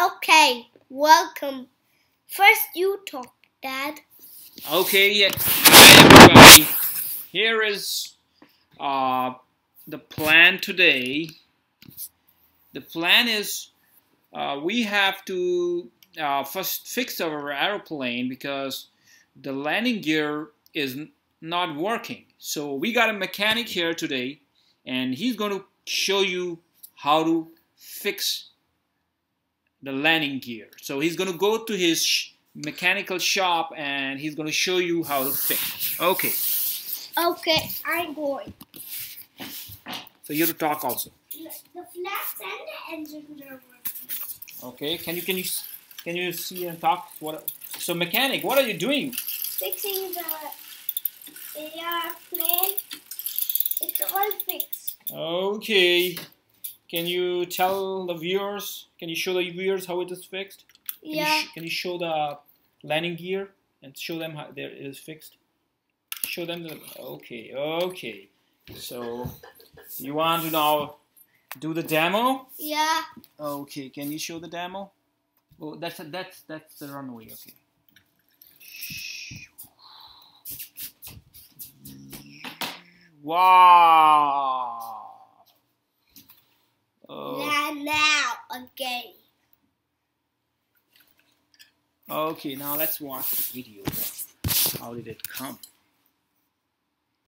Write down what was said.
Okay, welcome. First, you talk, Dad. Okay, yeah. Hi everybody. Here is uh, the plan today. The plan is uh, we have to uh, first fix our aeroplane because the landing gear is not working. So we got a mechanic here today and he's going to show you how to fix the landing gear. So he's going to go to his sh mechanical shop and he's going to show you how to fix. Okay. Okay, I'm going. So you have to talk also. The flaps and the are working. Okay. Can you can you can you see and talk? What? So mechanic, what are you doing? Fixing the airplane. It's all fixed. Okay. Can you tell the viewers? Can you show the viewers how it is fixed? Can Yeah. You can you show the landing gear and show them how there it is fixed? Show them the. Okay. Okay. So you want to now do the demo? Yeah. Okay. Can you show the demo? Oh, that's that's that's the runway. Okay. Wow. Oh. Land now again. Okay, now let's watch the video. How did it come?